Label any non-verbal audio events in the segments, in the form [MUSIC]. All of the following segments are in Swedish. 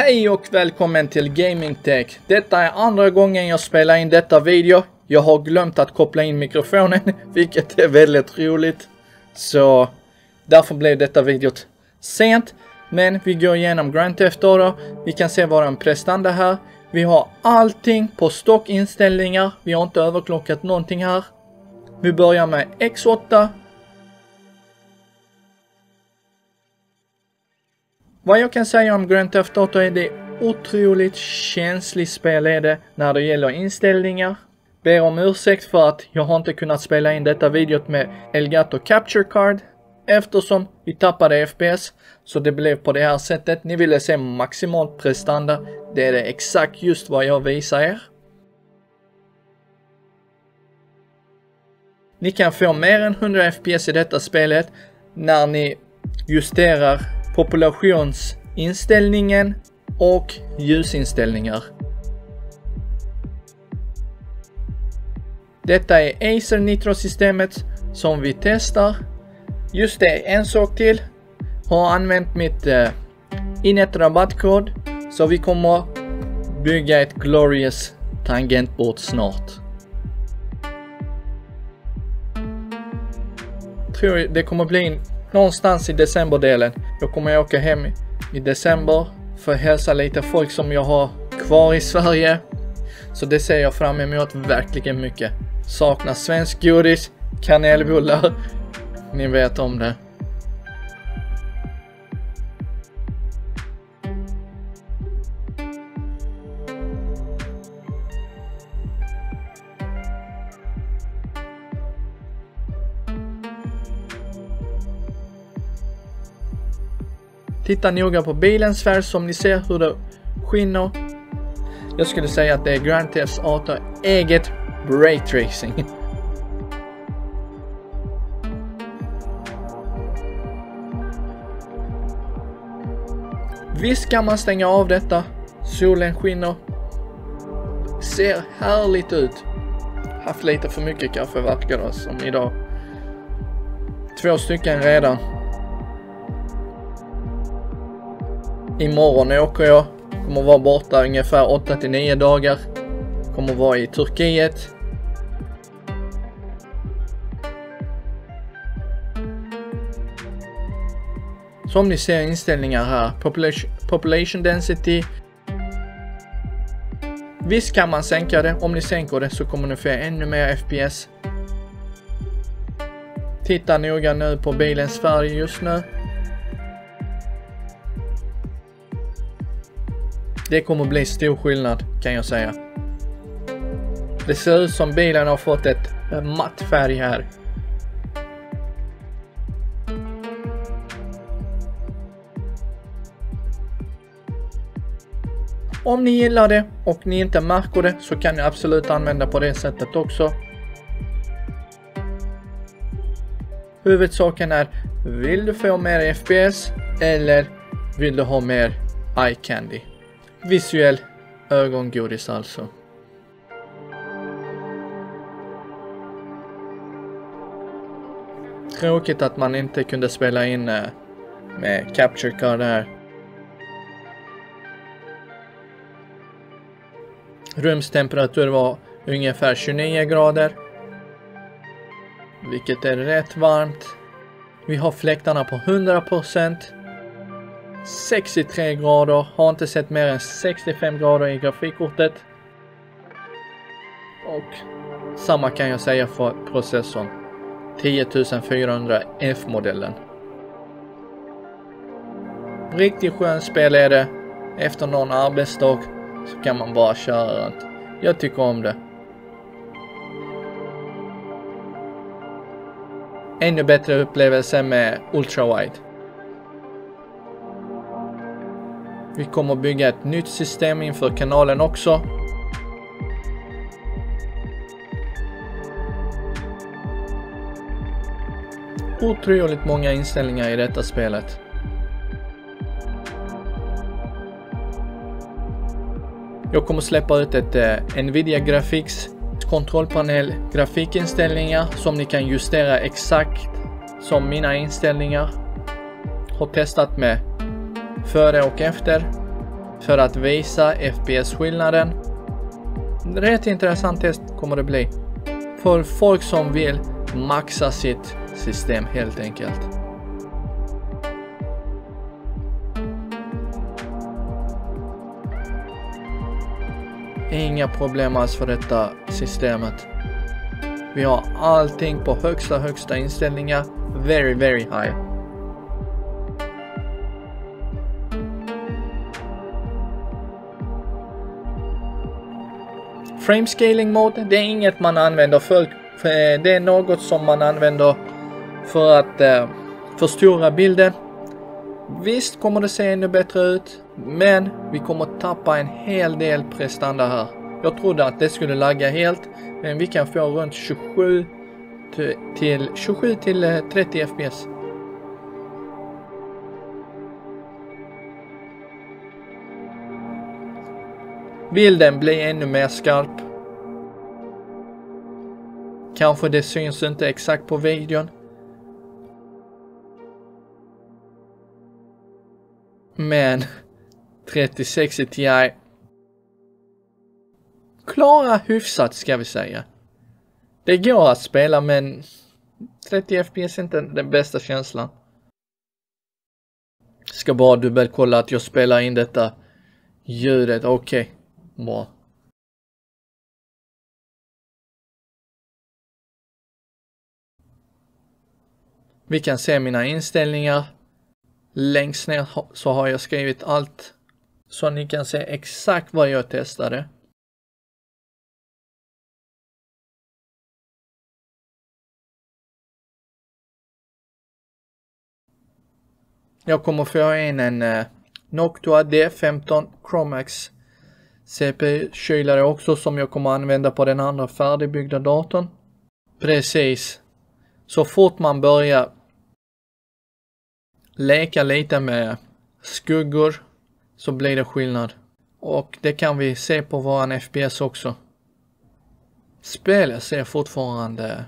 Hej och välkommen till Gaming Tech. Detta är andra gången jag spelar in detta video. Jag har glömt att koppla in mikrofonen, [LAUGHS] vilket är väldigt roligt. Så därför blev detta videot sent. Men vi går igenom Grand Theft Auto. Vi kan se våran prestanda här. Vi har allting på stockinställningar. Vi har inte överklockat någonting här. Vi börjar med X8. Vad jag kan säga om Grand Theft Auto är det otroligt känsligt spel är det när det gäller inställningar. Ber om ursäkt för att jag har inte kunnat spela in detta videot med Elgato Capture Card eftersom vi tappade FPS. Så det blev på det här sättet. Ni ville se maximalt prestanda. Det är det exakt just vad jag visar er. Ni kan få mer än 100 FPS i detta spelet när ni justerar populationsinställningen och ljusinställningar. Detta är Acer Nitro-systemet som vi testar. Just det, en sak till. Har använt mitt eh, Inet rabattkod så vi kommer bygga ett Glorious tangentbord snart. Tror det kommer bli någonstans i decemberdelen. Jag kommer åka hem i december för att hälsa lite folk som jag har kvar i Sverige. Så det ser jag fram emot verkligen mycket. Saknar svensk godis, kanelbullar. Ni vet om det. Titta noga på bilens färg som ni ser hur det skiner. Jag skulle säga att det är Grand Theft Auto eget raytracing. Visst kan man stänga av detta. Solen skiner. Ser härligt ut. Haft lite för mycket kaffe verkar det som idag. Två stycken redan. Imorgon åker jag. Kommer vara borta ungefär 8 till 9 dagar. Kommer vara i Turkiet. Som ni ser inställningar här. Population, population density. Visst kan man sänka det. Om ni sänker det så kommer ni få ännu mer FPS. Titta noga nu på bilens färg just nu. Det kommer bli stor skillnad kan jag säga. Det ser ut som bilen har fått ett matt färg här. Om ni gillar det och ni inte märker det så kan ni absolut använda på det sättet också. Huvudsaken är, vill du få mer FPS eller vill du ha mer eye candy? Visuell ögongodis alltså. Tråkigt att man inte kunde spela in eh, med Capture Card här. Rumstemperatur var ungefär 29 grader. Vilket är rätt varmt. Vi har fläktarna på 100 procent. 63 grader, har inte sett mer än 65 grader i grafikkortet. Och samma kan jag säga för processorn. 10400 F-modellen. Riktigt skön spel är det. Efter någon arbetsdag så kan man bara köra runt. Jag tycker om det. Ännu bättre upplevelse med Ultra Wide. Vi kommer bygga ett nytt system inför kanalen också. Otroligt många inställningar i detta spelet. Jag kommer släppa ut ett eh, Nvidia Graphics kontrollpanel grafikinställningar som ni kan justera exakt som mina inställningar. Har testat med före och efter. för att visa FPS-skillnaden. Rätt intressant test kommer det bli. För folk som vill maxa sitt system helt enkelt. Inga problem alls för detta systemet. Vi har allting på högsta högsta inställningar. Very, very high. Frame scaling mode, det är inget man använder för, eh, det är något som man använder för att eh, förstora bilden. Visst kommer det se ännu bättre ut, men vi kommer tappa en hel del prestanda här. Jag trodde att det skulle lagga helt, men vi kan få runt 27 till 27 till 30 eh, FPS. Bilden blir ännu mer skarp. Kanske det syns inte exakt på videon. Men 3060 Ti klara hyfsat ska vi säga. Det går att spela men 30 FPS är inte den bästa känslan. Ska bara dubbelkolla att jag spelar in detta ljudet, okej. Okay. Bra. Vi kan se mina inställningar. Längst ner så har jag skrivit allt så ni kan se exakt vad jag testade. Jag kommer få in en eh, Noctua D15 Chromax CPU-kylare också som jag kommer använda på den andra färdigbyggda datorn. Precis. Så fort man börjar leka lite med skuggor så blir det skillnad. Och det kan vi se på våran FPS också. Spelet ser fortfarande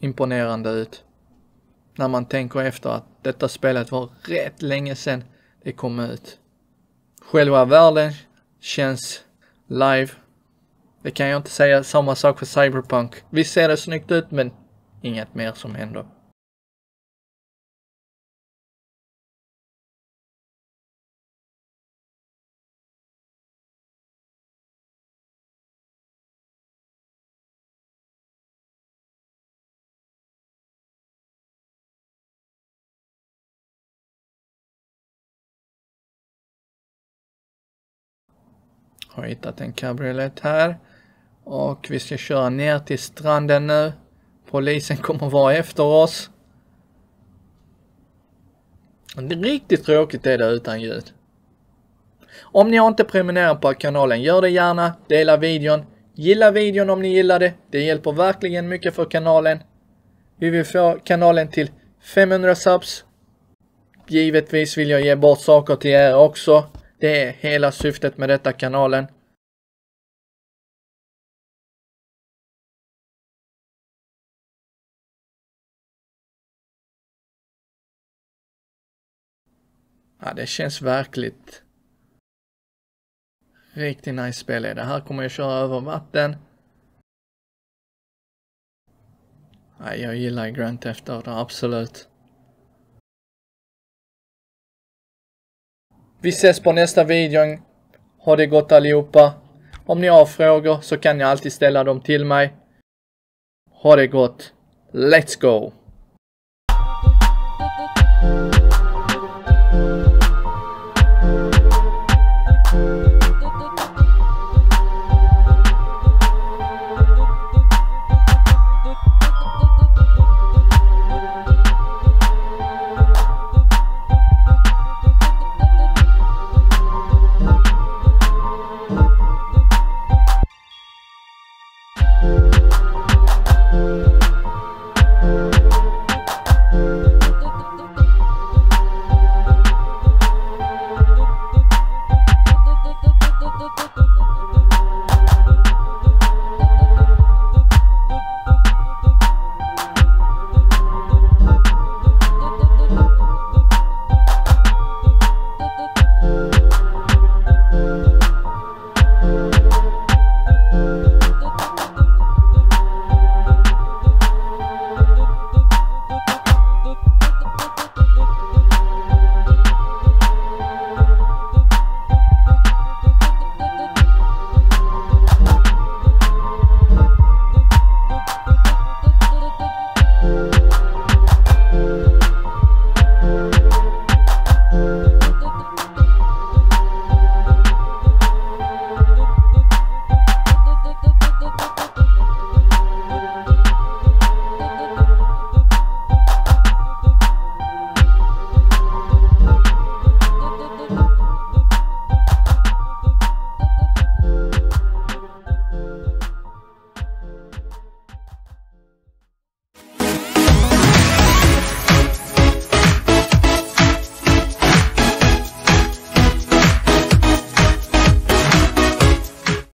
imponerande ut. När man tänker efter att detta spelet var rätt länge sedan det kom ut. Själva världen känns live. Det kan jag inte säga samma sak för Cyberpunk. Visst ser det snyggt ut men inget mer som händer. Har hittat en cabriolet här. Och vi ska köra ner till stranden nu. Polisen kommer vara efter oss. Det är riktigt tråkigt är det utan ljud. Om ni har inte prenumererat på kanalen, gör det gärna. Dela videon. Gilla videon om ni gillar det. Det hjälper verkligen mycket för kanalen. Vi vill få kanalen till 500 subs. Givetvis vill jag ge bort saker till er också. Det är hela syftet med detta kanalen. Ja, det känns verkligt. Riktigt nice spel är det. Här kommer jag köra över vatten. Ja, jag gillar Grand Theft Auto, absolut. Vi ses på nästa video. Ha det gott allihopa. Om ni har frågor så kan ni alltid ställa dem till mig. Ha det gott. Let's go!